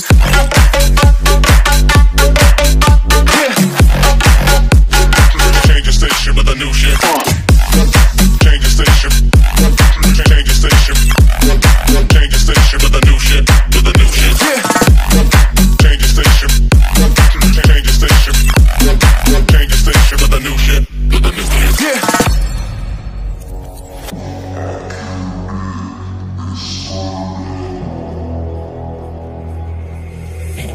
Them. Change the station with a new shit.